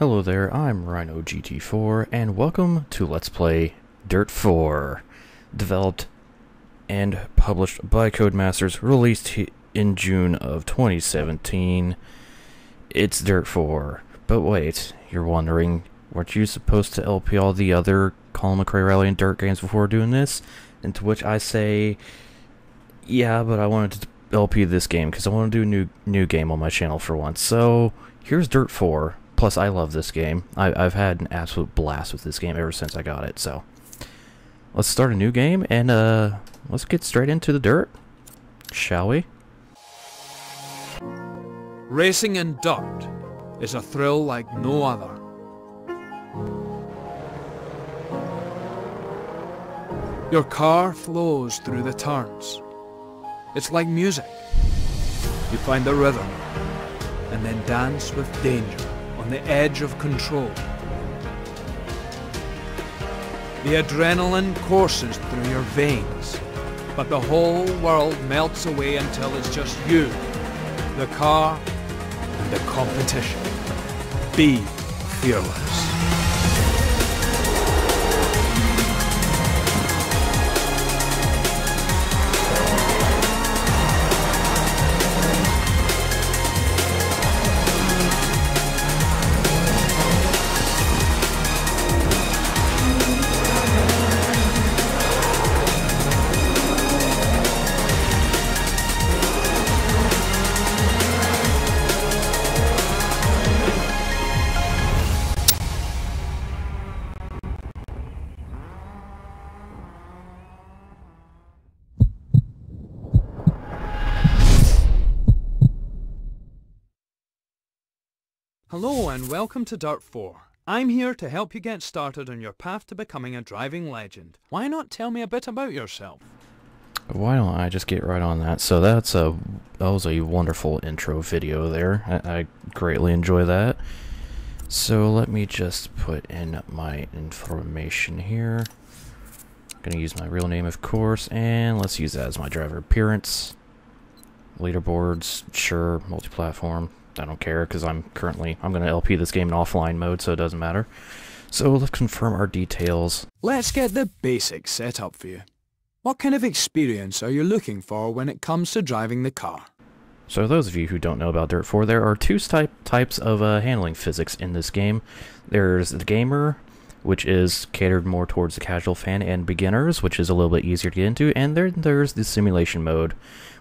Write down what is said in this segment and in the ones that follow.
Hello there, I'm Ryno GT4, and welcome to Let's Play Dirt 4, developed and published by Codemasters, released in June of 2017. It's Dirt 4. But wait, you're wondering, weren't you supposed to LP all the other Colin McRae Rally and Dirt games before doing this? And to which I say, yeah, but I wanted to LP this game because I want to do a new new game on my channel for once. So here's Dirt 4. Plus, I love this game. I, I've had an absolute blast with this game ever since I got it. So let's start a new game and uh, let's get straight into the dirt, shall we? Racing in dirt is a thrill like no other. Your car flows through the turns. It's like music. You find the rhythm and then dance with danger on the edge of control. The adrenaline courses through your veins, but the whole world melts away until it's just you, the car, and the competition. Be fearless. Hello and welcome to Dirt 4. I'm here to help you get started on your path to becoming a driving legend. Why not tell me a bit about yourself? Why don't I just get right on that? So that's a that was a wonderful intro video there. I, I greatly enjoy that. So let me just put in my information here. Gonna use my real name, of course, and let's use that as my driver appearance. Leaderboards, sure, multi-platform. I don't care because I'm currently I'm gonna LP this game in offline mode, so it doesn't matter. So let's confirm our details. Let's get the basics set up for you. What kind of experience are you looking for when it comes to driving the car? So those of you who don't know about Dirt 4, there are two type, types of uh, handling physics in this game. There's the gamer, which is catered more towards the casual fan, and beginners, which is a little bit easier to get into, and then there's the simulation mode,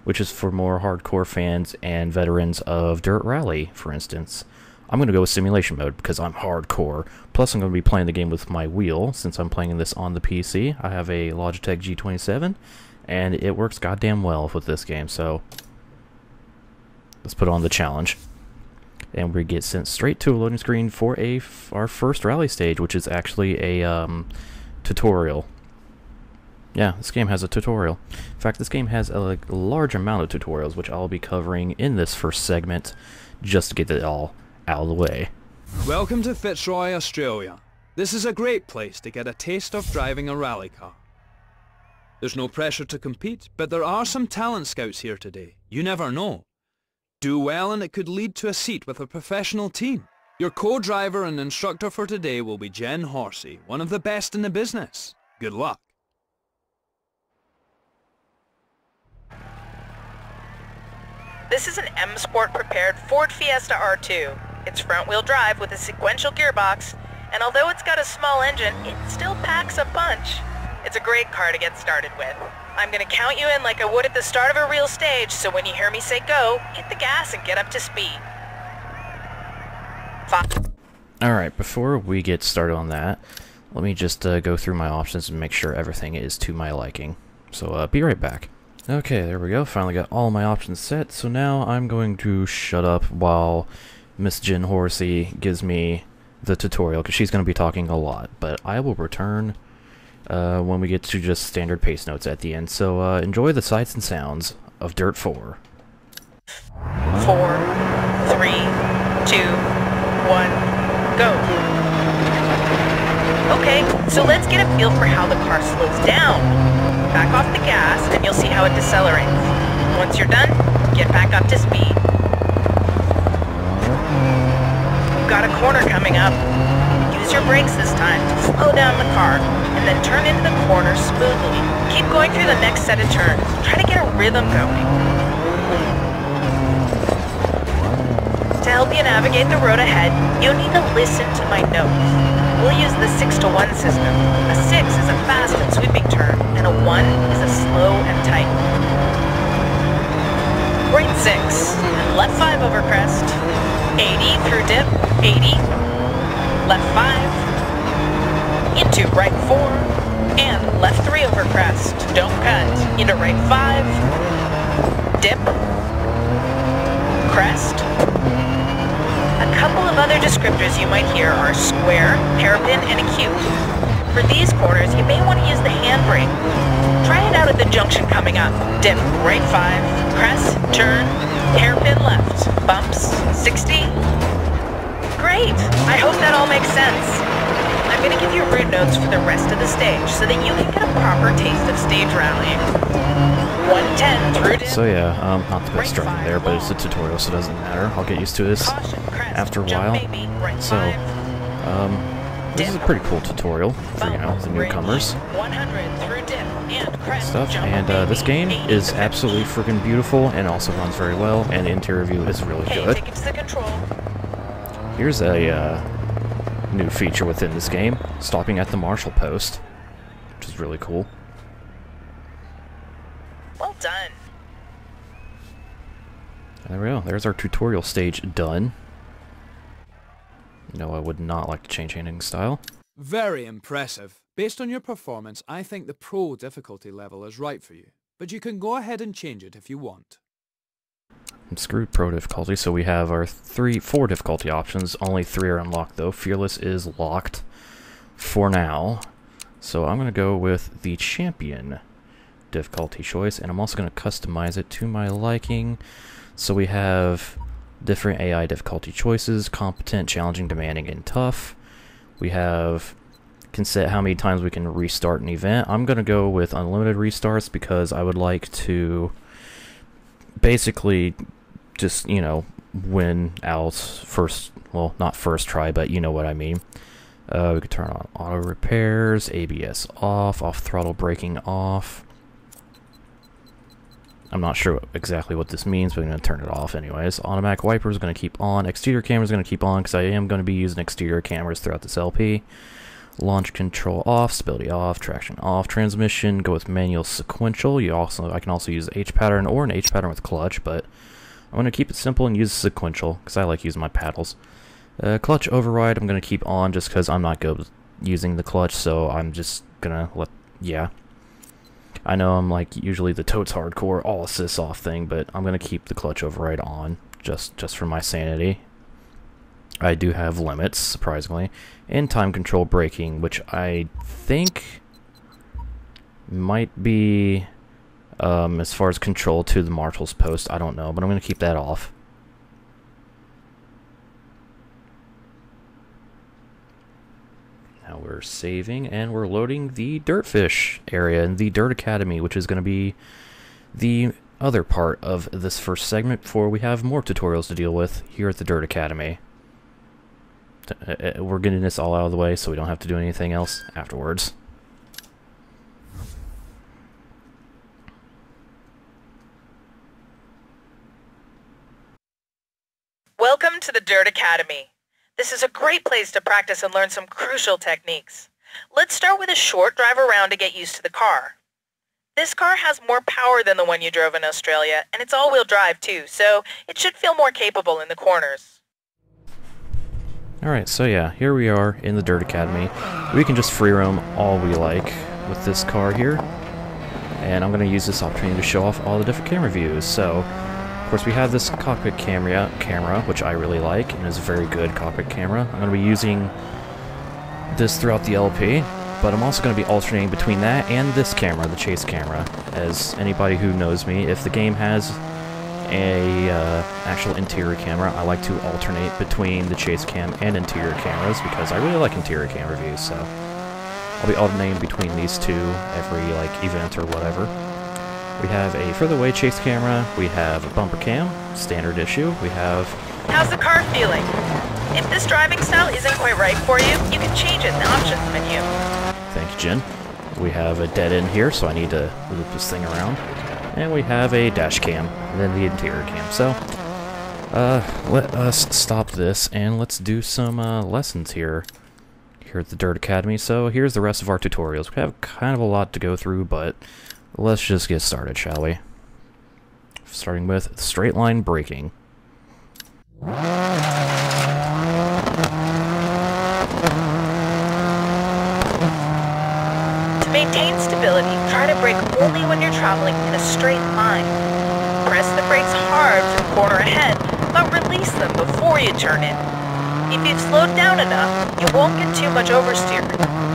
which is for more hardcore fans and veterans of Dirt Rally, for instance. I'm going to go with simulation mode because I'm hardcore. Plus, I'm going to be playing the game with my wheel since I'm playing this on the PC. I have a Logitech G27, and it works goddamn well with this game, so let's put on the challenge. And we get sent straight to a loading screen for a f- our first rally stage, which is actually a um, tutorial. Yeah, this game has a tutorial. In fact, this game has a large amount of tutorials, which I'll be covering in this first segment, just to get it all out of the way. Welcome to Fitzroy, Australia. This is a great place to get a taste of driving a rally car. There's no pressure to compete, but there are some talent scouts here today. You never know. Do well and it could lead to a seat with a professional team. Your co-driver and instructor for today will be Jen Horsey, one of the best in the business. Good luck. This is an M Sport prepared Ford Fiesta R2. It's front-wheel drive with a sequential gearbox, and although it's got a small engine, it still packs a punch. It's a great car to get started with. I'm gonna count you in like I would at the start of a real stage, so when you hear me say go, hit the gas and get up to speed. Five. Alright, before we get started on that, let me just uh, go through my options and make sure everything is to my liking. So, uh, be right back. Okay, there we go. Finally got all my options set. So now I'm going to shut up while Miss Jen Horsey gives me the tutorial, because she's going to be talking a lot. But I will return uh, when we get to just standard pace notes at the end. So uh, enjoy the sights and sounds of Dirt 4. Four, three, two, one, go. Okay, so let's get a feel for how the car slows down. Back off the gas and you'll see how it decelerates. Once you're done, get back up to speed. You've got a corner coming up. Use your brakes this time to slow down the car, and then turn into the corner smoothly. Keep going through the next set of turns. Try to get a rhythm going. To help you navigate the road ahead, you'll need to listen to my notes. We'll use the 6 to 1 system. A 6 is a fast and sweeping turn, and a 1 is a slow and tight. Right 6, left 5 over crest. 80 through dip, 80. Left 5. Into right 4, and left 3 over crest. Don't cut. Into right 5. Dip. Crest. A couple of other descriptors you might hear are square, hairpin, and acute. For these corners, you may want to use the handbrake. Try it out at the junction coming up. Dip, right 5, crest, turn, hairpin left, bumps, 60. Great! I hope that all makes sense. I'm going to give you route notes for the rest of the stage so that you can get a proper taste of stage rallying. 110 through. So yeah, um, not the best driving there, but it's a tutorial, so it doesn't matter. I'll get used to this after a while. So, um, this is a pretty cool tutorial for, you know, the newcomers. 100 through and stuff. And uh, this game is absolutely freaking beautiful and also runs very well, and the interior view is really good. take it to the control. Here's a uh, new feature within this game, stopping at the marshal post, which is really cool. Well done. There we go. There's our tutorial stage done. No, I would not like to change handling style. Very impressive. Based on your performance, I think the Pro difficulty level is right for you. But you can go ahead and change it if you want. I'm screwed pro difficulty, so we have our three, four difficulty options. Only three are unlocked though. Fearless is locked for now. So I'm gonna go with the champion difficulty choice, and I'm also gonna customize it to my liking. So we have different AI difficulty choices: competent, challenging, demanding, and tough. We have can set how many times we can restart an event. I'm gonna go with unlimited restarts because I would like to basically just you know win out first well not first try but you know what i mean uh, we could turn on auto repairs abs off off throttle braking off i'm not sure exactly what this means but i'm going to turn it off anyways automatic wiper is going to keep on exterior camera is going to keep on because i am going to be using exterior cameras throughout this lp launch control off, stability off, traction off, transmission, go with manual sequential. You also I can also use H pattern or an H pattern with clutch, but I'm going to keep it simple and use sequential because I like using my paddles. Uh, clutch override I'm going to keep on just because I'm not good using the clutch, so I'm just going to let, yeah. I know I'm like usually the totes hardcore all assists off thing, but I'm going to keep the clutch override on just just for my sanity. I do have limits, surprisingly, and time control braking, which I think might be um, as far as control to the marshal's post. I don't know, but I'm going to keep that off. Now we're saving and we're loading the Dirtfish area in the Dirt Academy, which is going to be the other part of this first segment before we have more tutorials to deal with here at the Dirt Academy. Uh, uh, we're getting this all out of the way so we don't have to do anything else afterwards. Welcome to the Dirt Academy. This is a great place to practice and learn some crucial techniques. Let's start with a short drive around to get used to the car. This car has more power than the one you drove in Australia, and it's all-wheel drive too, so it should feel more capable in the corners. Alright, so yeah, here we are in the Dirt Academy. We can just free roam all we like with this car here. And I'm going to use this opportunity to show off all the different camera views. So, course, we have this cockpit camera, camera, which I really like, and is a very good cockpit camera. I'm going to be using this throughout the LP, but I'm also going to be alternating between that and this camera, the chase camera. As anybody who knows me, if the game has a uh, actual interior camera, I like to alternate between the chase cam and interior cameras because I really like interior camera views, so I'll be alternating between these two every like event or whatever. We have a further away chase camera, we have a bumper cam, standard issue, we have How's the car feeling? If this driving style isn't quite right for you, you can change it in the options menu. Thank you, Jen. We have a dead end here, so I need to loop this thing around. And we have a dash cam, and then the interior cam. So, uh, let us stop this, and let's do some uh, lessons here, here at the Dirt Academy. So here's the rest of our tutorials. We have kind of a lot to go through, but let's just get started, shall we? Starting with straight line braking. To maintain stability, try to brake only when you're traveling in a straight line. Press the brakes hard the corner ahead, but release them before you turn in. If you've slowed down enough, you won't get too much oversteer.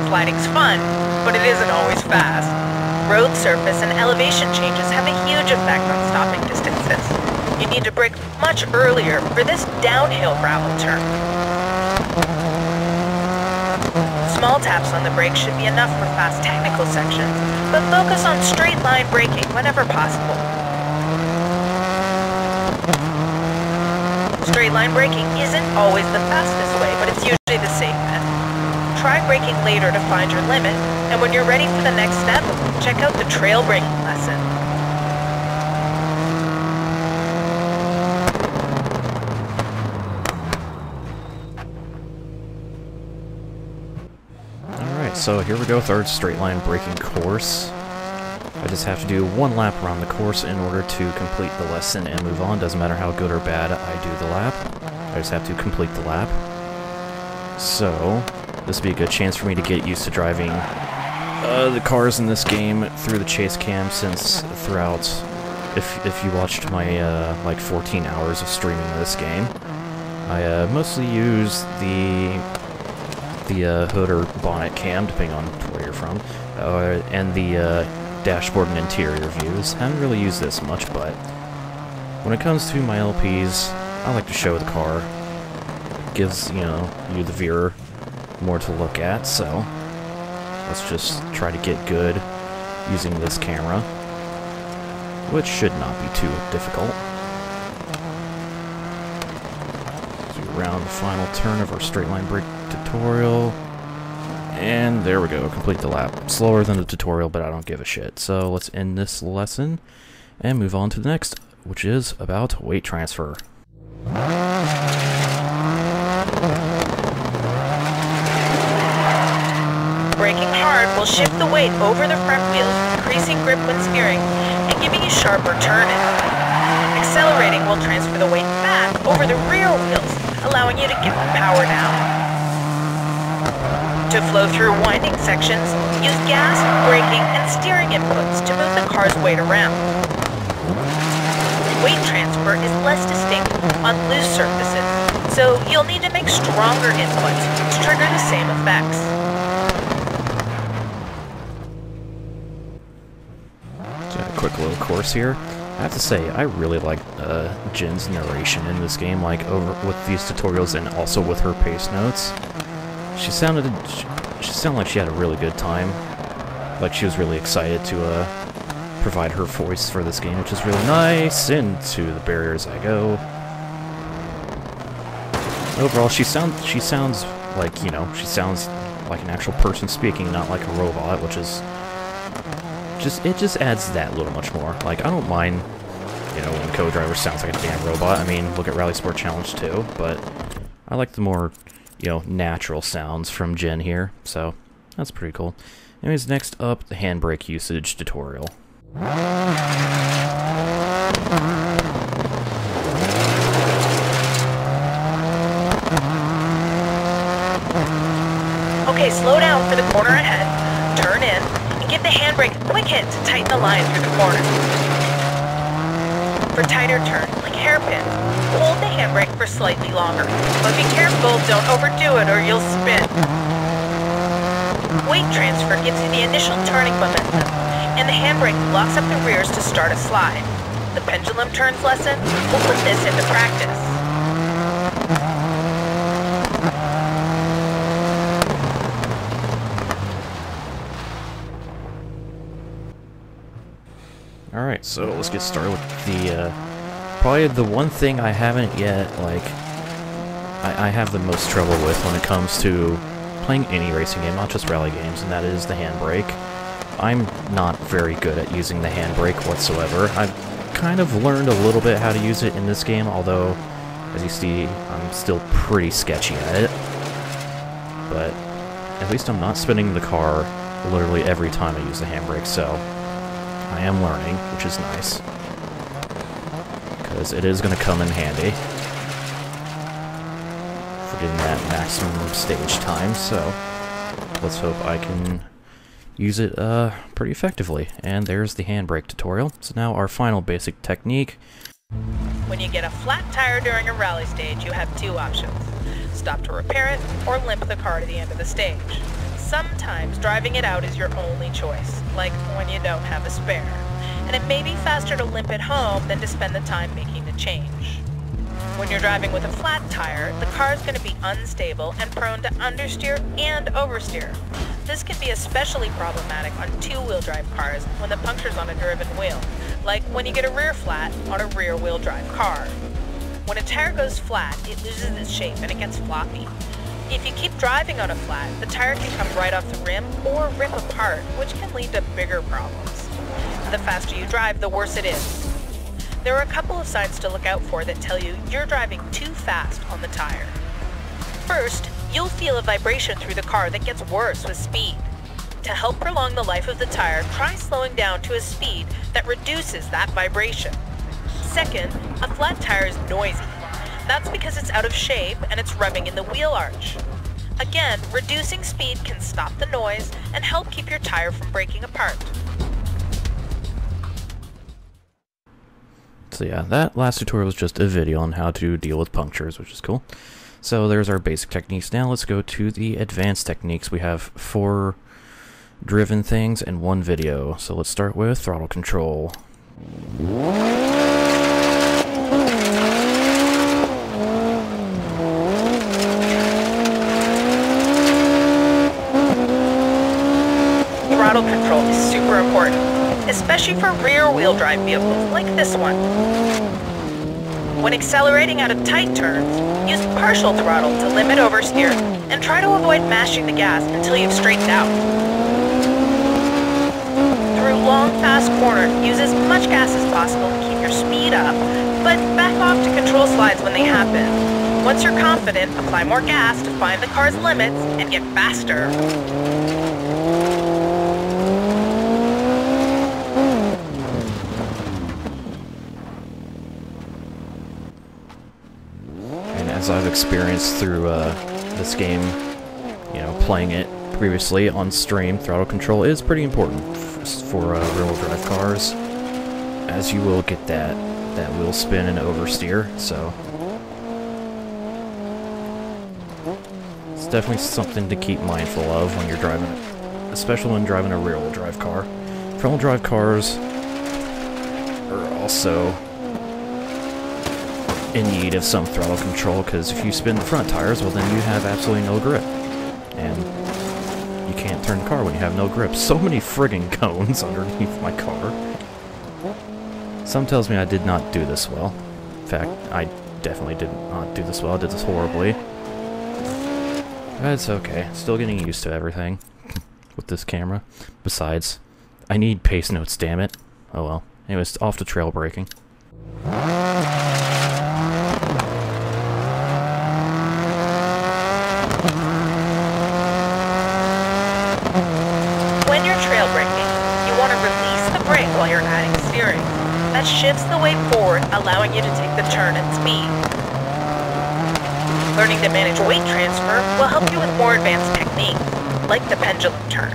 Sliding's fun, but it isn't always fast. Road surface and elevation changes have a huge effect on stopping distances. You need to brake much earlier for this downhill gravel turn. Small taps on the brake should be enough for fast technical sections, but focus on straight line braking whenever possible. Straight line braking isn't always the fastest way, but it's usually the safest. Try braking later to find your limit, and when you're ready for the next step, check out the trail braking lesson. Alright, so here we go our straight line braking course. I just have to do one lap around the course in order to complete the lesson and move on. Doesn't matter how good or bad I do the lap. I just have to complete the lap. So, this would be a good chance for me to get used to driving uh, the cars in this game through the chase cam since throughout, if, if you watched my uh, like 14 hours of streaming this game, I uh, mostly use the the uh, hood or bonnet cam, depending on where you're from, uh, and the uh, dashboard and interior views. haven't really used this much, but when it comes to my LPs, I like to show the car. gives, you know, you the viewer more to look at, so let's just try to get good using this camera, which should not be too difficult. So around the final turn of our straight line brake tutorial. And there we go, complete the lap. Slower than the tutorial, but I don't give a shit. So let's end this lesson and move on to the next, which is about weight transfer. Braking hard will shift the weight over the front wheels, increasing grip when steering and giving you sharper turning. Accelerating will transfer the weight back over the rear wheels, allowing you to get the power down. To flow through winding sections, use gas, braking, and steering inputs to move the car's weight around. Weight transfer is less distinct on loose surfaces, so you'll need to make stronger inputs to trigger the same effects. Course here. I have to say, I really like uh, Jen's narration in this game, like over with these tutorials and also with her pace notes. She sounded, she, she sounded like she had a really good time. Like she was really excited to uh, provide her voice for this game, which is really nice. Into the barriers I go. Overall, she sounds she sounds like you know she sounds like an actual person speaking, not like a robot, which is just it just adds that little much more. Like I don't mind, you know, when co-driver sounds like a damn robot. I mean, look at RalliSport Challenge 2, but I like the more, you know, natural sounds from Jen here. So that's pretty cool. Anyways, next up, the handbrake usage tutorial. Okay, slow down for the corner ahead, turn in, give the handbrake a quick hit to tighten the line through the corner. For tighter turns, like hairpins, hold the handbrake for slightly longer, but be careful, don't overdo it or you'll spin. Weight transfer gives you the initial turning momentum, and the handbrake locks up the rears to start a slide. The pendulum turns lesson will put this into practice. Alright, so let's get started with the, uh, probably the one thing I haven't yet, like, I, I have the most trouble with when it comes to playing any racing game, not just rally games, and that is the handbrake. I'm not very good at using the handbrake whatsoever. I've kind of learned a little bit how to use it in this game, although, as you see, I'm still pretty sketchy at it. But at least I'm not spinning the car literally every time I use the handbrake, so I am learning, which is nice. Because it is going to come in handy for getting that maximum stage time, so let's hope I can use it uh, pretty effectively. And there's the handbrake tutorial. So now our final basic technique. When you get a flat tire during a rally stage, you have two options. Stop to repair it, or limp the car to the end of the stage. Sometimes driving it out is your only choice, like when you don't have a spare. And it may be faster to limp it home than to spend the time making the change. When you're driving with a flat tire, the car is going to be unstable and prone to understeer and oversteer. This can be especially problematic on two-wheel drive cars when the puncture's on a driven wheel, like when you get a rear flat on a rear-wheel drive car. When a tire goes flat, it loses its shape and it gets floppy. If you keep driving on a flat, the tire can come right off the rim or rip apart, which can lead to bigger problems. The faster you drive, the worse it is. There are a couple of signs to look out for that tell you you're driving too fast on the tire. First, you'll feel a vibration through the car that gets worse with speed. To help prolong the life of the tire, try slowing down to a speed that reduces that vibration. Second, a flat tire is noisy. That's because it's out of shape and it's rubbing in the wheel arch. Again, reducing speed can stop the noise and help keep your tire from breaking apart. So yeah, that last tutorial was just a video on how to deal with punctures, which is cool. So there's our basic techniques. Now let's go to the advanced techniques. We have four driven things and one video. So let's start with throttle control. Throttle control is super important, especially for rear-wheel drive vehicles like this one. When accelerating out of tight turns, use partial throttle to limit oversteer and try to avoid mashing the gas until you've straightened out. Through long, fast corners, use as much gas as possible to keep your speed up, but back off to control slides when they happen. Once you're confident, apply more gas to find the car's limits and get faster. I've experienced through uh, this game, you know, playing it previously on stream, throttle control is pretty important for uh, rear-wheel drive cars, as you will get that that wheel spin and oversteer. So it's definitely something to keep mindful of when you're driving, especially when driving a rear-wheel drive car. Front-wheel drive cars are also in need of some throttle control because if you spin the front tires, well then you have absolutely no grip. And you can't turn the car when you have no grip. So many friggin' cones underneath my car. Some tells me I did not do this well. In fact, I definitely did not do this well. I did this horribly. That's okay. Still getting used to everything with this camera. Besides, I need pace notes, damn it. Oh well. Anyways, off to trail braking. When you're trail braking, you want to release the brake while you're adding steering. That shifts the weight forward, allowing you to take the turn at speed. Learning to manage weight transfer will help you with more advanced techniques, like the pendulum turn.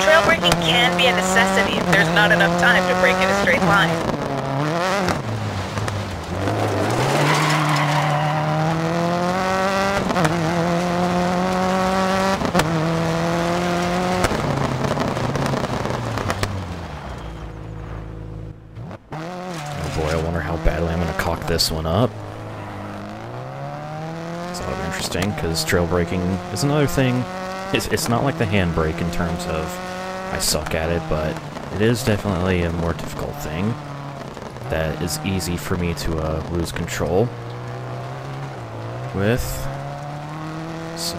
Trail braking can be a necessity if there's not enough time to brake in a straight line. Oh boy, I wonder how badly I'm going to cock this one up. It's sort of interesting, because trail braking is another thing. It's, it's not like the handbrake in terms of I suck at it, but it is definitely a more difficult thing that is easy for me to uh, lose control. with. So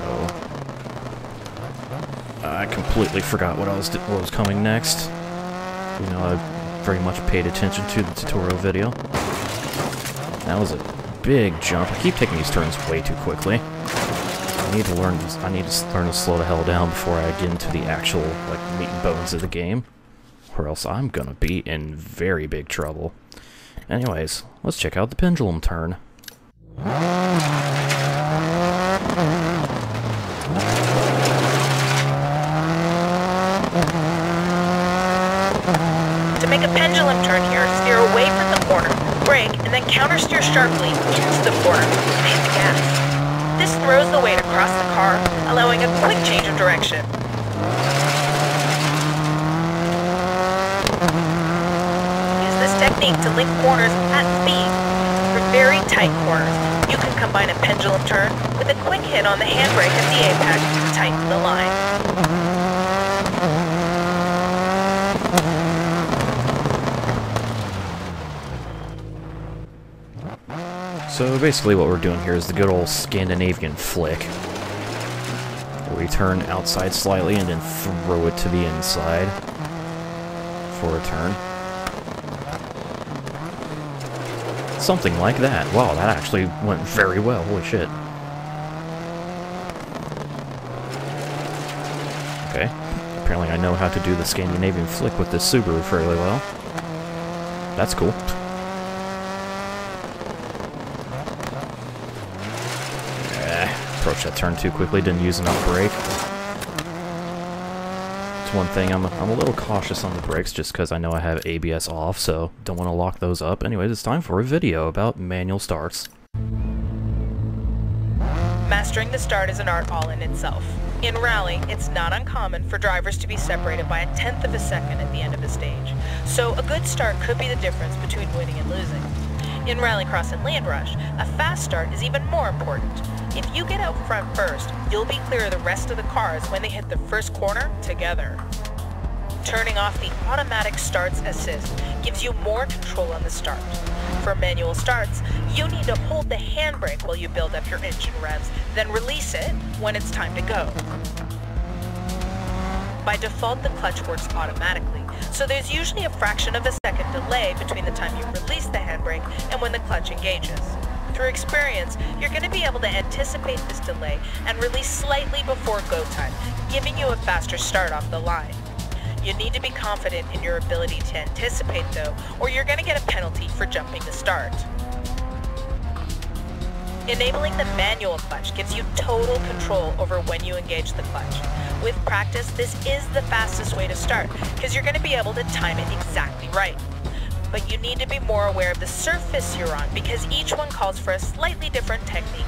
I completely forgot what I was what was coming next. You know, I very much paid attention to the tutorial video. That was a big jump. I keep taking these turns way too quickly. I need to learn. I need to learn to slow the hell down before I get into the actual like meat and bones of the game, or else I'm gonna be in very big trouble. Anyways, let's check out the pendulum turn. To make a pendulum turn here, steer away from the corner, brake, and then countersteer sharply into the corner and gas. This throws the weight across the car, allowing a quick change of direction. Use this technique to link corners at speed. For very tight corners, you can combine a pendulum turn with a quick hit on the handbrake at the apex to tighten the line. So basically what we're doing here is the good old Scandinavian flick. We turn outside slightly and then throw it to the inside for a turn. Something like that. Wow, that actually went very well. Holy shit. Okay. Apparently I know how to do the Scandinavian flick with this Subaru fairly well. That's cool. Approach that turn too quickly, didn't use enough brake. It's one thing, I'm, I'm a little cautious on the brakes just because I know I have ABS off, so don't want to lock those up. Anyways, it's time for a video about manual starts. Mastering the start is an art all in itself. In Rally, it's not uncommon for drivers to be separated by a tenth of a second at the end of a stage, so a good start could be the difference between winning and losing. In Rallycross and Landrush, a fast start is even more important. If you get out front first, you'll be clear of the rest of the cars when they hit the first corner together. Turning off the automatic starts assist gives you more control on the start. For manual starts, you need to hold the handbrake while you build up your engine revs, then release it when it's time to go. By default, the clutch works automatically, so there's usually a fraction of a second delay between the time you release the handbrake and when the clutch engages. Through experience, you're going to be able to anticipate this delay and release slightly before go time, giving you a faster start off the line. You need to be confident in your ability to anticipate though, or you're going to get a penalty for jumping the start. Enabling the manual clutch gives you total control over when you engage the clutch. With practice, this is the fastest way to start, because you're going to be able to time it exactly right but you need to be more aware of the surface you're on because each one calls for a slightly different technique.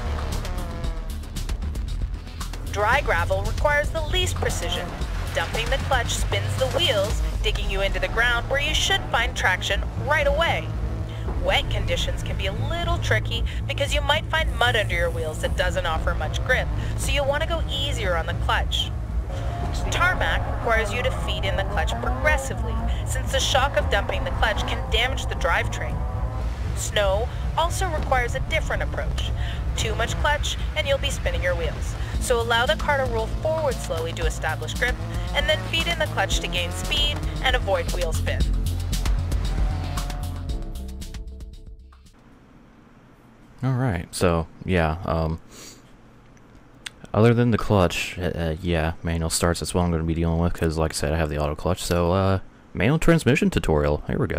Dry gravel requires the least precision. Dumping the clutch spins the wheels, digging you into the ground where you should find traction right away. Wet conditions can be a little tricky because you might find mud under your wheels that doesn't offer much grip, so you'll want to go easier on the clutch. Tarmac requires you to feed in the clutch progressively, since the shock of dumping the clutch can damage the drivetrain. Snow also requires a different approach. Too much clutch and you'll be spinning your wheels. So allow the car to roll forward slowly to establish grip, and then feed in the clutch to gain speed and avoid wheel spin. Alright, so, yeah, um, other than the clutch, uh, uh, yeah, manual starts, that's what I'm going to be dealing with, because like I said, I have the auto clutch, so, uh, manual transmission tutorial, here we go.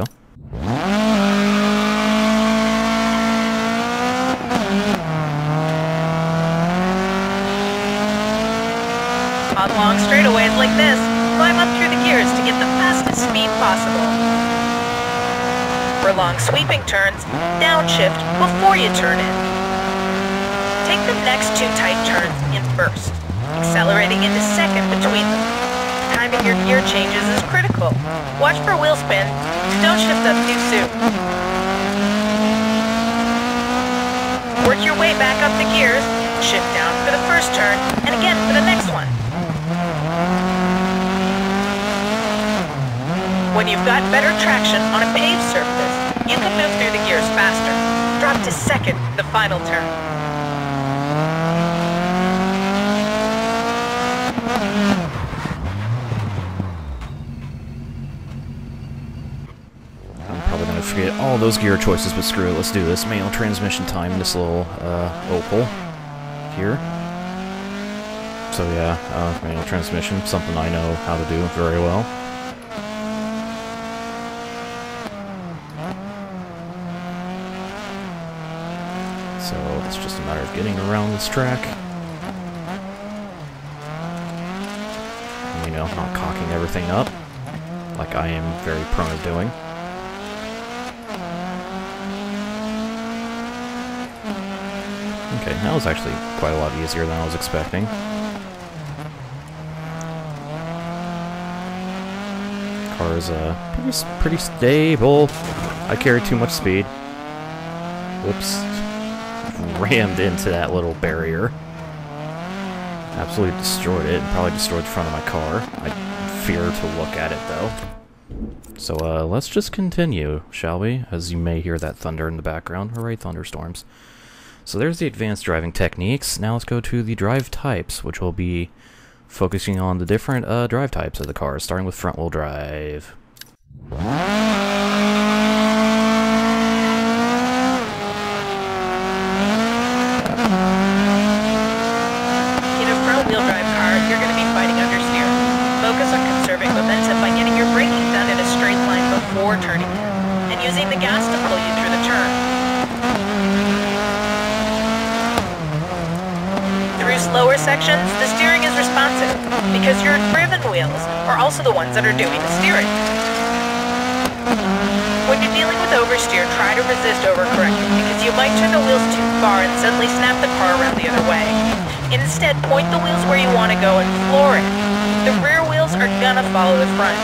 On long straightaways like this, climb up through the gears to get the fastest speed possible. For long sweeping turns, downshift before you turn in. Take the next two tight turns in first, accelerating into second between them. Timing your gear changes is critical. Watch for wheel spin. Don't shift up too soon. Work your way back up the gears, shift down for the first turn, and again for the next one. When you've got better traction on a paved surface, you can move through the gears faster. Drop to second the final turn. All those gear choices, but screw it, let's do this. Manual transmission time, this little uh, Opel here. So yeah, uh, manual transmission, something I know how to do very well. So it's just a matter of getting around this track. You know, not cocking everything up, like I am very prone to doing. Okay, that was actually quite a lot easier than I was expecting. Car is uh, pretty, pretty stable. I carry too much speed. Whoops. Rammed into that little barrier. Absolutely destroyed it, and probably destroyed the front of my car. I fear to look at it, though. So, uh, let's just continue, shall we? As you may hear that thunder in the background. Hooray, thunderstorms. So there's the advanced driving techniques. Now let's go to the drive types, which will be focusing on the different uh, drive types of the cars, starting with front-wheel drive. In a front-wheel drive car, you're going to be fighting understeer. Focus on conserving momentum by getting your braking done in a straight line before turning in, and using the gas to pull you through the turn. Through the steering is responsive, because your driven wheels are also the ones that are doing the steering. When you're dealing with oversteer, try to resist overcorrecting, because you might turn the wheels too far and suddenly snap the car around the other way. Instead, point the wheels where you want to go and floor it. The rear wheels are gonna follow the front.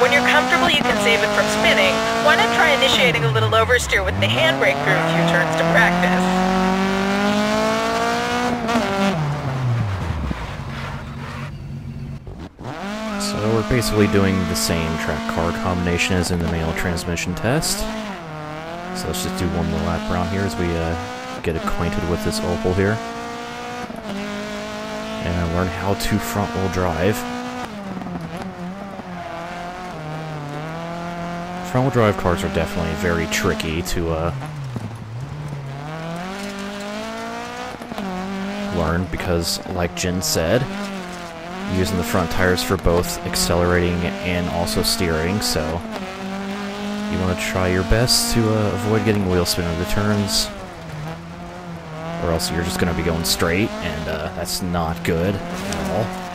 When you're comfortable you can save it from spinning, why not try initiating a little oversteer with the handbrake through a few turns to practice? So we're basically doing the same track car combination as in the manual transmission test. So let's just do one more lap around here as we uh, get acquainted with this Opel here. And learn how to front-wheel drive. Front-wheel drive cars are definitely very tricky to uh, learn because, like Jen said, using the front tires for both accelerating and also steering, so you want to try your best to uh, avoid getting wheel spin in the turns, or else you're just going to be going straight, and uh, that's not good at all.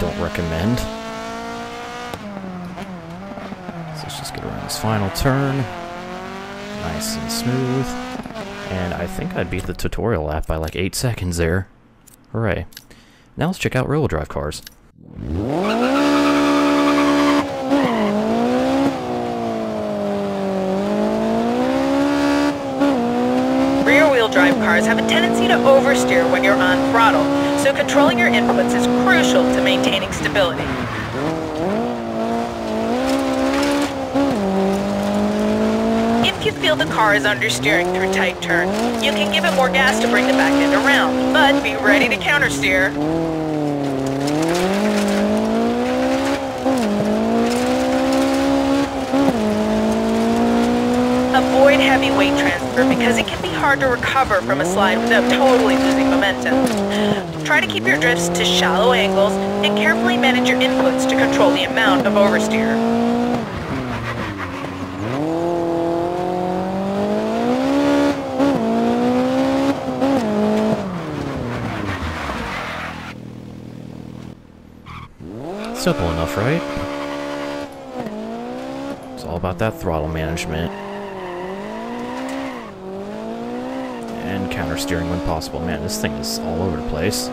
Don't recommend. So let's just get around this final turn. Nice and smooth. And I think I beat the tutorial lap by like 8 seconds there. Hooray. Now let's check out rear-wheel drive cars. Rear-wheel drive cars have a tendency to oversteer when you're on throttle, so controlling your inputs is crucial to maintaining stability. If you feel the car is understeering through tight turns, you can give it more gas to bring the back end around, but be ready to countersteer. Avoid heavy weight transfer because it can be hard to recover from a slide without totally losing momentum. Try to keep your drifts to shallow angles and carefully manage your inputs to control the amount of oversteer. Simple enough, right? It's all about that throttle management. And counter steering when possible. Man, this thing is all over the place.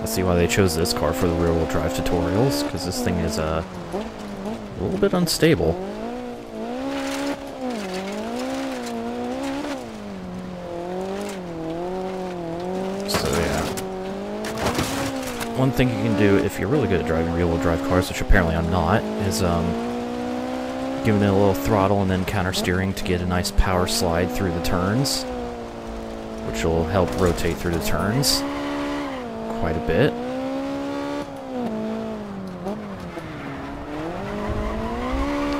Let's see why they chose this car for the rear-wheel drive tutorials, because this thing is uh, a little bit unstable. one thing you can do if you're really good at driving real-wheel drive cars, which apparently I'm not, is um, giving it a little throttle and then counter steering to get a nice power slide through the turns, which will help rotate through the turns quite a bit.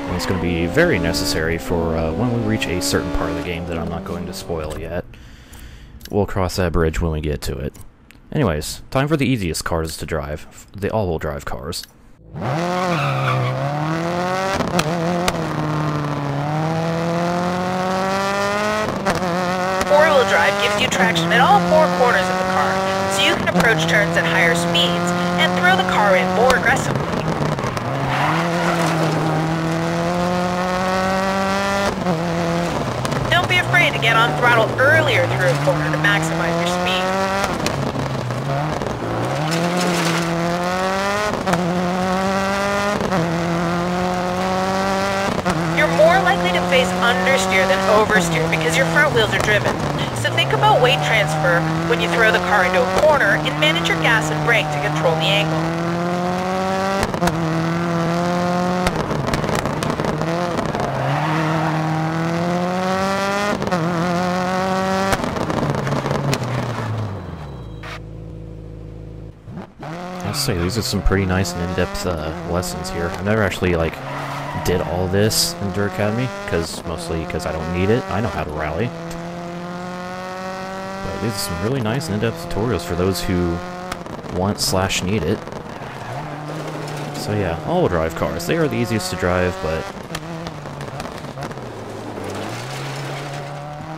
And it's going to be very necessary for uh, when we reach a certain part of the game that I'm not going to spoil yet. We'll cross that bridge when we get to it. Anyways, time for the easiest cars to drive, the all-wheel drive cars. Four-wheel drive gives you traction at all four corners of the car, so you can approach turns at higher speeds and throw the car in more aggressively. Don't be afraid to get on throttle earlier through a corner to maximize your speed. You're more face understeer than oversteer because your front wheels are driven. So think about weight transfer when you throw the car into a corner and manage your gas and brake to control the angle. I'll say these are some pretty nice and in-depth uh, lessons here. I've never actually like did all this in Dirt Academy, because mostly because I don't need it. I know how to rally. But these are some really nice in-depth tutorials for those who want slash need it. So yeah, all-wheel drive cars. They are the easiest to drive, but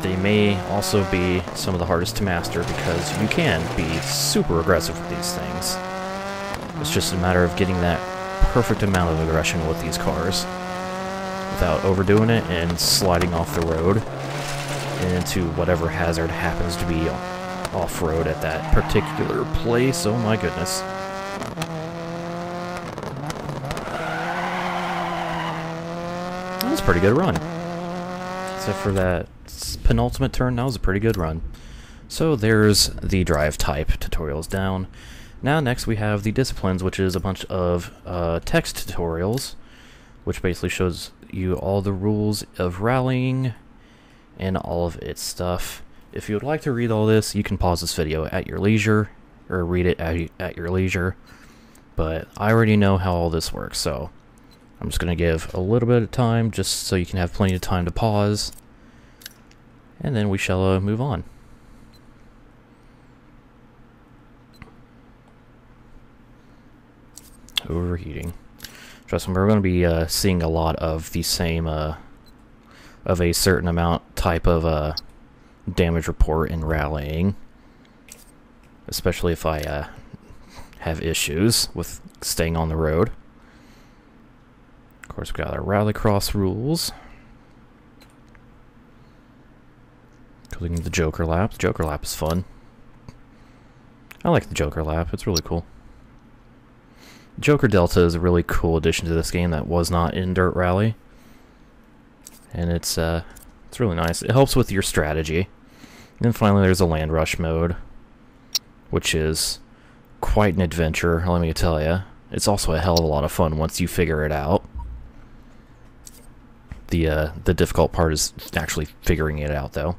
they may also be some of the hardest to master because you can be super aggressive with these things. It's just a matter of getting that perfect amount of aggression with these cars without overdoing it and sliding off the road into whatever hazard happens to be off-road at that particular place. Oh my goodness. That was a pretty good run. Except for that penultimate turn, that was a pretty good run. So there's the drive type tutorials down. Now next we have the disciplines, which is a bunch of uh, text tutorials, which basically shows you all the rules of rallying and all of its stuff. If you would like to read all this, you can pause this video at your leisure, or read it at, at your leisure. But I already know how all this works, so I'm just going to give a little bit of time just so you can have plenty of time to pause. And then we shall uh, move on. Overheating. Trust me, we're going to be uh, seeing a lot of the same, uh, of a certain amount type of uh, damage report in rallying. Especially if I uh, have issues with staying on the road. Of course, we got our rallycross rules. Including the Joker lap. The Joker lap is fun. I like the Joker lap, it's really cool. Joker Delta is a really cool addition to this game that was not in Dirt Rally. And it's uh it's really nice. It helps with your strategy. And then finally there's a Landrush mode, which is quite an adventure, let me tell you. It's also a hell of a lot of fun once you figure it out. The uh, the difficult part is actually figuring it out though.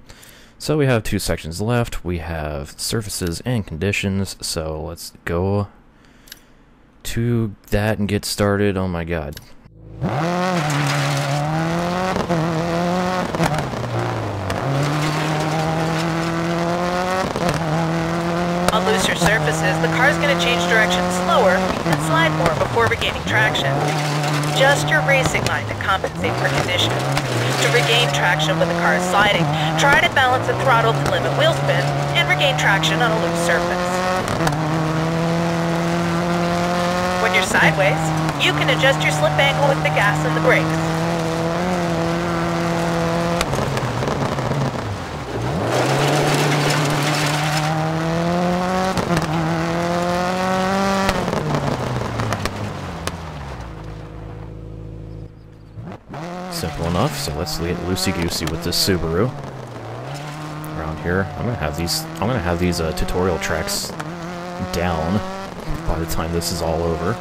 So we have two sections left. We have surfaces and conditions. So let's go to that and get started. Oh my god. On looser surfaces, the car's going to change direction slower and slide more before regaining traction. Just your racing line to compensate for conditions. To regain traction when the car is sliding, try to balance the throttle to limit wheel spin and regain traction on a loose surface. When you're sideways, you can adjust your slip angle with the gas and the brakes. Simple enough, so let's get loosey-goosey with this Subaru. Around here, I'm gonna have these. I'm gonna have these uh, tutorial tracks down by the time this is all over.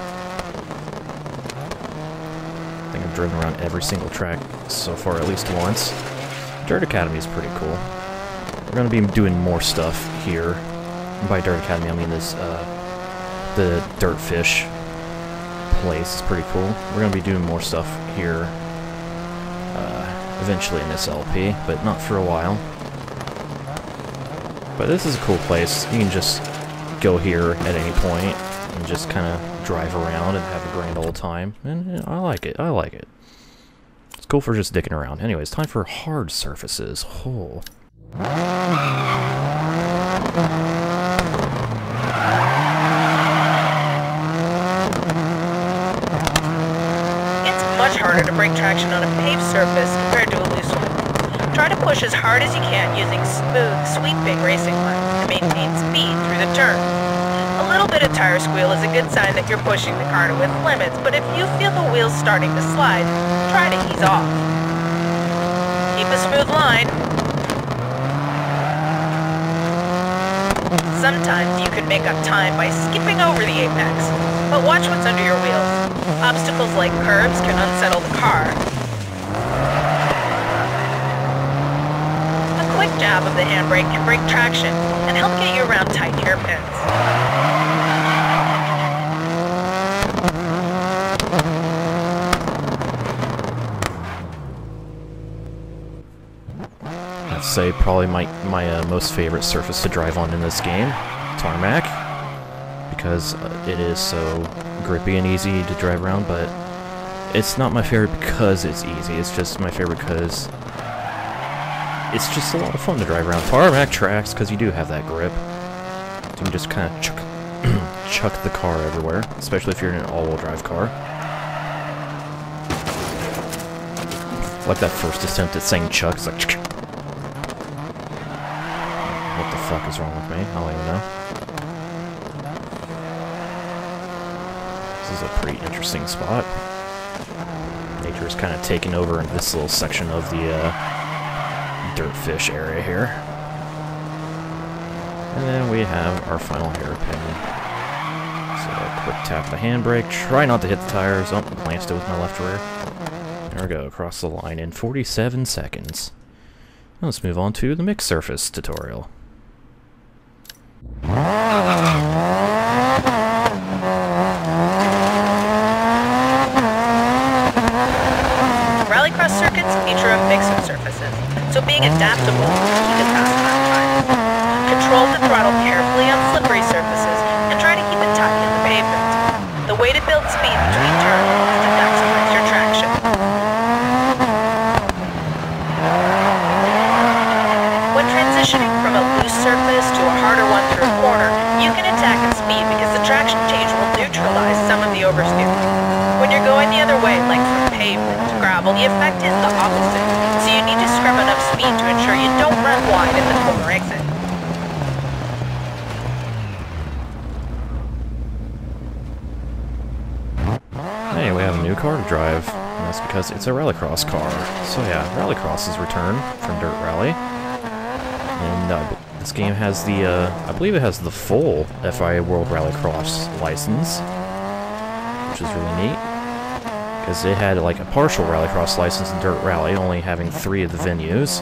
I think I've driven around every single track so far at least once. Dirt Academy is pretty cool. We're gonna be doing more stuff here. By Dirt Academy, I mean this uh, the DirtFish place is pretty cool. We're gonna be doing more stuff here uh, eventually in this LP, but not for a while. But this is a cool place. You can just go here at any point and just kind of drive around and have a grand old time. And I like it. I like it. It's cool for just dicking around. Anyways, time for hard surfaces. Oh. It's much harder to break traction on a paved surface compared to a loose one. Try to push as hard as you can using smooth, sweeping racing lines to maintain speed through the turn. A little bit of tire squeal is a good sign that you're pushing the car to its limits, but if you feel the wheels starting to slide, try to ease off. Keep a smooth line. Sometimes you can make up time by skipping over the apex, but watch what's under your wheels. Obstacles like curbs can unsettle the car. A quick jab of the handbrake can break traction and help get you around tight hairpins. Say probably my, my uh, most favorite surface to drive on in this game, tarmac, because uh, it is so grippy and easy to drive around, but it's not my favorite because it's easy, it's just my favorite because it's just a lot of fun to drive around tarmac tracks, because you do have that grip. You can just kind of chuck, chuck the car everywhere, especially if you're in an all-wheel drive car. Like that first attempt at saying chuck, it's like what the fuck is wrong with me? I don't even know. This is a pretty interesting spot. Nature is kind of taking over in this little section of the uh, DirtFish area here. And then we have our final hairpin. So quick tap the handbrake. Try not to hit the tires. Oh, glanced it with my left rear. There we go, across the line in 47 seconds. Let's move on to the mixed surface tutorial. Control the throttle carefully on slippery surfaces and try to keep it tight in the pavement. The way to build speed between turns is to maximize your traction. When transitioning from a loose surface to a harder one through a corner, you can attack at speed because the traction change will neutralize some of the oversteer. When you're going the other way, like from pavement to gravel, the effect is the opposite, so you need to scrub enough speed to ensure you don't run wide at the corner exit. Drive, and that's because it's a Rallycross car. So yeah, Rallycross has returned from Dirt Rally. And uh, this game has the, uh, I believe it has the full FIA World Rallycross license, which is really neat. Because it had like a partial Rallycross license in Dirt Rally, only having three of the venues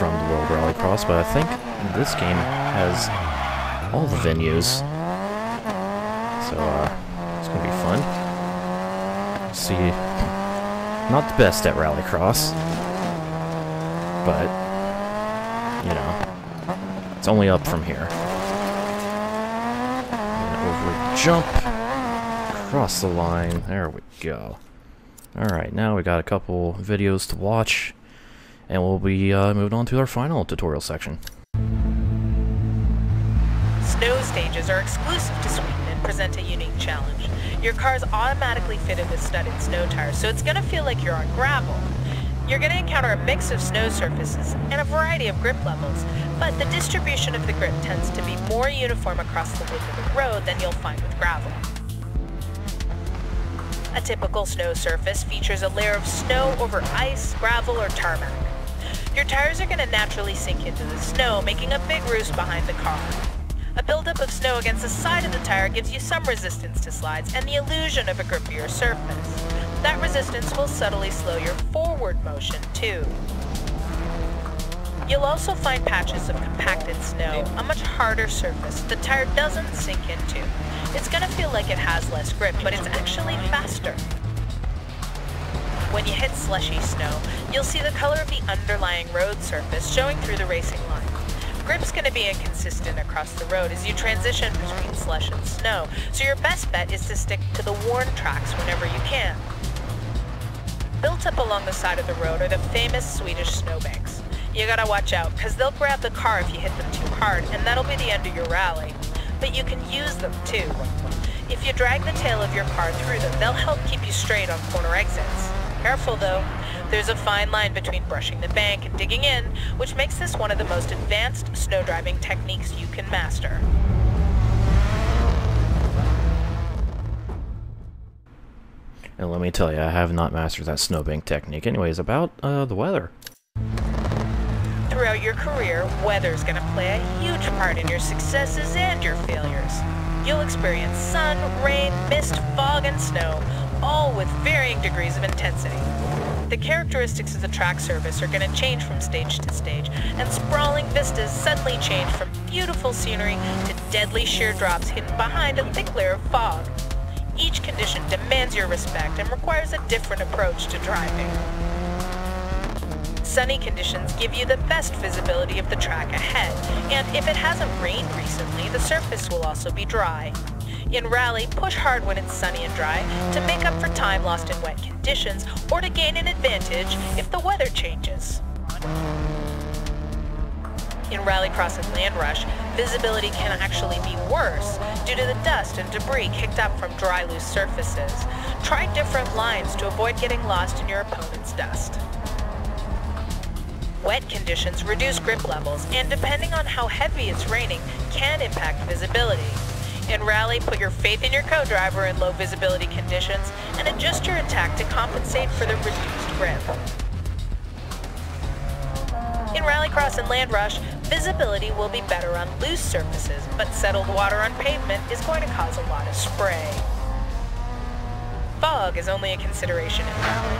from the World Rallycross, but I think this game has all the venues. So, uh, gonna be fun. See, not the best at Rallycross, but, you know, it's only up from here. And over jump, across the line, there we go. Alright, now we got a couple videos to watch, and we'll be uh, moving on to our final tutorial section. Snow stages are exclusive to Sweden and present a unique challenge. Your car's automatically fitted with studded snow tires, so it's going to feel like you're on gravel. You're going to encounter a mix of snow surfaces and a variety of grip levels, but the distribution of the grip tends to be more uniform across the width of the road than you'll find with gravel. A typical snow surface features a layer of snow over ice, gravel, or tarmac. Your tires are going to naturally sink into the snow, making a big roost behind the car. A buildup of snow against the side of the tire gives you some resistance to slides and the illusion of a grippier surface. That resistance will subtly slow your forward motion too. You'll also find patches of compacted snow, a much harder surface the tire doesn't sink into. It's to feel like it has less grip, but it's actually faster. When you hit slushy snow, you'll see the color of the underlying road surface showing through the racing. Grip's going to be inconsistent across the road as you transition between slush and snow, so your best bet is to stick to the worn tracks whenever you can. Built up along the side of the road are the famous Swedish snowbanks. You gotta watch out, cause they'll grab the car if you hit them too hard, and that'll be the end of your rally. But you can use them too. If you drag the tail of your car through them, they'll help keep you straight on corner exits. Careful though, there's a fine line between brushing the bank and digging in, which makes this one of the most advanced snow driving techniques you can master. And let me tell you, I have not mastered that snowbank technique. Anyways, about uh, the weather. Throughout your career, weather's gonna play a huge part in your successes and your failures. You'll experience sun, rain, mist, fog, and snow, all with varying degrees of intensity. The characteristics of the track surface are going to change from stage to stage, and sprawling vistas suddenly change from beautiful scenery to deadly sheer drops hidden behind a thick layer of fog. Each condition demands your respect and requires a different approach to driving. Sunny conditions give you the best visibility of the track ahead, and if it hasn't rained recently, the surface will also be dry. In rally, push hard when it's sunny and dry to make up for time lost in wet conditions or to gain an advantage if the weather changes. In Rallycross and Landrush, visibility can actually be worse due to the dust and debris kicked up from dry, loose surfaces. Try different lines to avoid getting lost in your opponent's dust. Wet conditions reduce grip levels and depending on how heavy it's raining can impact visibility. In Rally, put your faith in your co-driver in low visibility conditions and adjust your attack to compensate for the reduced grip. In Rallycross and Landrush, visibility will be better on loose surfaces, but settled water on pavement is going to cause a lot of spray. Fog is only a consideration in Rally.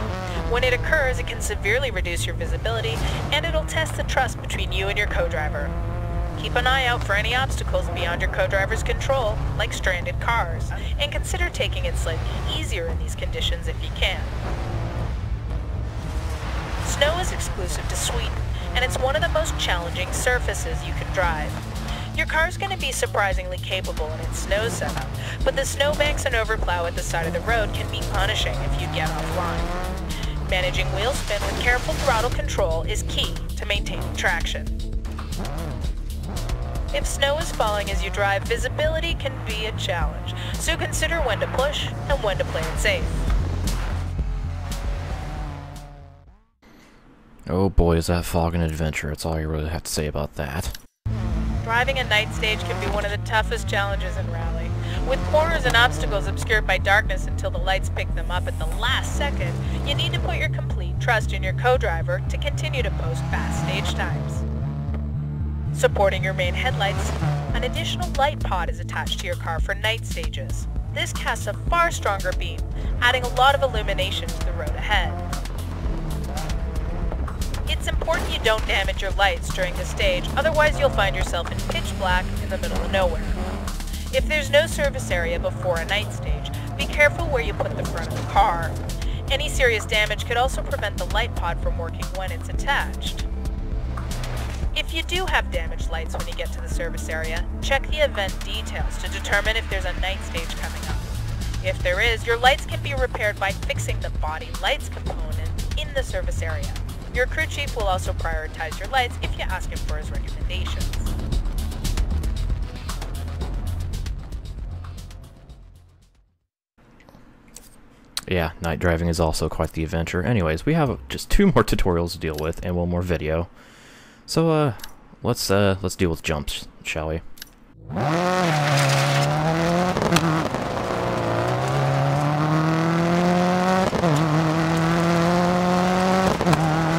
When it occurs, it can severely reduce your visibility, and it'll test the trust between you and your co-driver. Keep an eye out for any obstacles beyond your co-driver's control, like stranded cars, and consider taking it slightly easier in these conditions if you can. Snow is exclusive to Sweden, and it's one of the most challenging surfaces you can drive. Your car's going to be surprisingly capable in its snow setup, but the snowbanks and overplow at the side of the road can be punishing if you get offline. Managing wheel spin with careful throttle control is key to maintaining traction. If snow is falling as you drive, visibility can be a challenge, so consider when to push and when to play it safe. Oh boy, is that fog an adventure. That's all you really have to say about that. Driving a night stage can be one of the toughest challenges in rally. With corners and obstacles obscured by darkness until the lights pick them up at the last second, you need to put your complete trust in your co-driver to continue to post fast stage times. Supporting your main headlights, an additional light pod is attached to your car for night stages. This casts a far stronger beam, adding a lot of illumination to the road ahead. It's important you don't damage your lights during the stage, otherwise you'll find yourself in pitch black in the middle of nowhere. If there's no service area before a night stage, be careful where you put the front of the car. Any serious damage could also prevent the light pod from working when it's attached. If you do have damaged lights when you get to the service area, check the event details to determine if there's a night stage coming up. If there is, your lights can be repaired by fixing the body lights component in the service area. Your crew chief will also prioritize your lights if you ask him for his recommendations. Yeah, night driving is also quite the adventure. Anyways, we have just two more tutorials to deal with and one more video. So, uh, let's, uh, let's deal with jumps, shall we?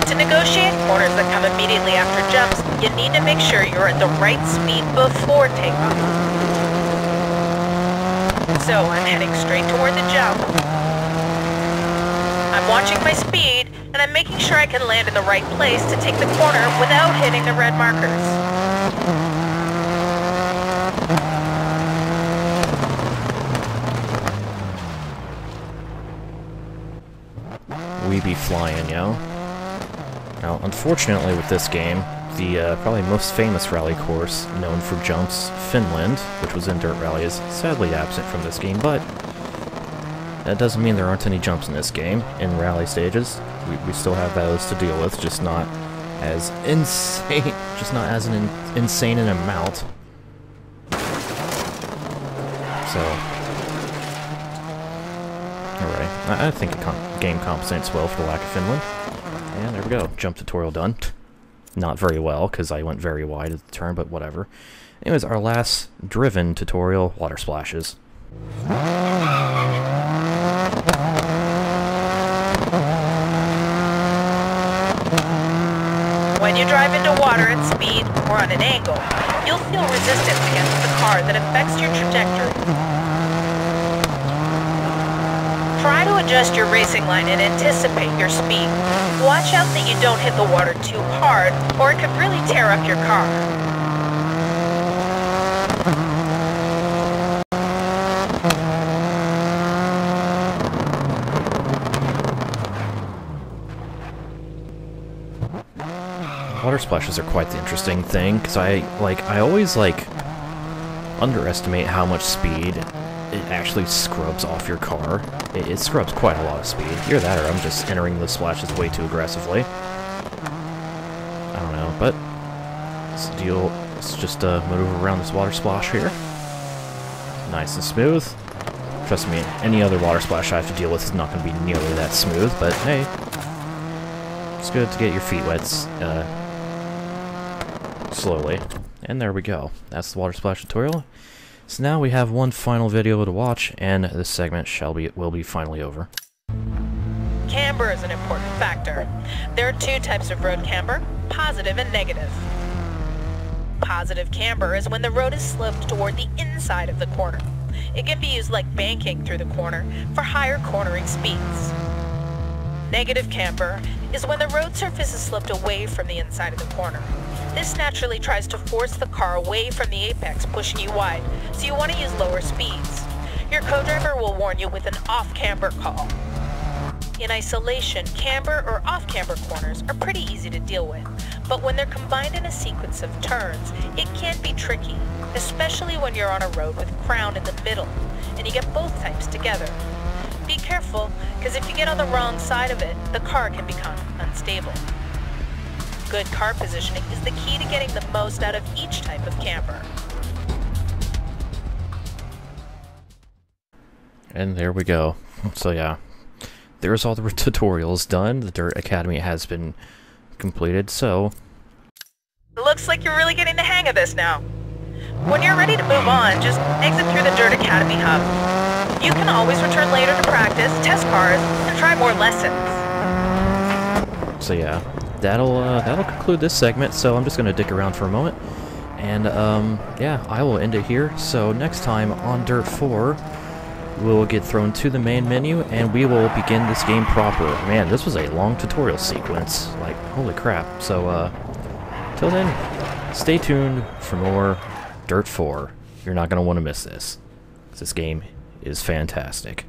To negotiate corners that come immediately after jumps, you need to make sure you're at the right speed before takeoff. So I'm heading straight toward the jump. I'm watching my speed, I'm making sure I can land in the right place to take the corner without hitting the red markers. We be flying, yo. Now, unfortunately with this game, the uh, probably most famous rally course known for jumps, Finland, which was in Dirt Rally, is sadly absent from this game, but that doesn't mean there aren't any jumps in this game, in rally stages. We, we still have those to deal with, just not as insane, just not as an in, insane an amount. So, alright, I, I think the com game compensates well for the lack of Finland. And there we go, jump tutorial done. Not very well, because I went very wide at the turn, but whatever. Anyways, our last driven tutorial, water splashes. Drive into water at speed or on an angle, you'll feel resistance against the car that affects your trajectory. Try to adjust your racing line and anticipate your speed. Watch out that you don't hit the water too hard, or it could really tear up your car. Water splashes are quite the interesting thing, because I, like, I always, like, underestimate how much speed it actually scrubs off your car. It, it scrubs quite a lot of speed. Either that or I'm just entering the splashes way too aggressively. I don't know, but let's deal, let's just uh, maneuver around this water splash here. Nice and smooth. Trust me, any other water splash I have to deal with is not going to be nearly that smooth, but hey, it's good to get your feet wet uh, slowly. And there we go. That's the water splash tutorial. So now we have one final video to watch, and this segment shall be will be finally over. Camber is an important factor. There are two types of road camber, positive and negative. Positive camber is when the road is sloped toward the inside of the corner. It can be used like banking through the corner for higher cornering speeds. Negative camber is when the road surface is sloped away from the inside of the corner. This naturally tries to force the car away from the apex, pushing you wide, so you want to use lower speeds. Your co-driver will warn you with an off-camber call. In isolation, camber or off-camber corners are pretty easy to deal with, but when they're combined in a sequence of turns, it can be tricky, especially when you're on a road with crown in the middle, and you get both types together. Be careful, because if you get on the wrong side of it, the car can become unstable. Good car positioning is the key to getting the most out of each type of camber. And there we go. So yeah, there's all the tutorials done. The Dirt Academy has been completed, so... Looks like you're really getting the hang of this now. When you're ready to move on, just exit through the Dirt Academy hub. You can always return later to practice, test cars, and try more lessons. So yeah, that'll uh, that'll conclude this segment. So I'm just gonna dick around for a moment, and um, yeah, I will end it here. So next time on Dirt 4, we'll get thrown to the main menu, and we will begin this game proper. Man, this was a long tutorial sequence. Like, holy crap. So uh, till then, stay tuned for more Dirt 4. You're not gonna want to miss this. This game is fantastic.